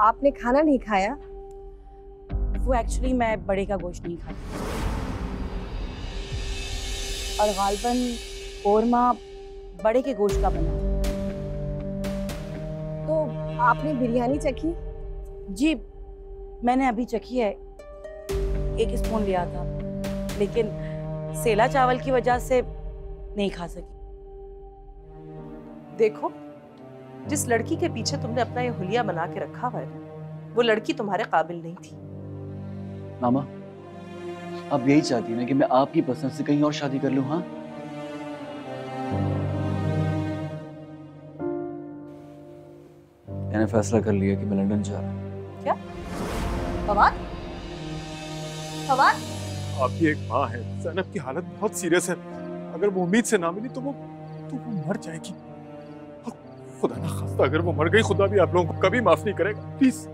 आपने खाना नहीं खाया? वो एक्चुअली मैं बड़े का गोश्त नहीं खाती। और गालबन कौरमा बड़े के गोश्त का बना। तो आपने बिरयानी चखी? जी मैंने अभी चखी है। एक स्पून लिया था। लेकिन सेला चावल की वजह से नहीं खा सकी। देखो जिस लड़की के पीछे तुमने अपना ये हुलिया बना के रखा हुआ है वो लड़की तुम्हारे काबिल नहीं थी। मामा आप यही चाहती हैं ना कि मैं आपकी पसंद से कहीं और शादी कर लूँ हाँ? मैंने फैसला कर लिया कि मैं लंदन जा रहा हूँ। फवाद? फवाद? आपकी एक माँ है जैनब की हालत बहुत सीरियस है। अगर वो उम्मीद से ना मिली तो वो तो वो मर जाएगी। खुदा ना खास्ता, अगर वो मर गई, खुदा भी आप लोगों को कभी माफ़ नहीं करेगा। प्लीज़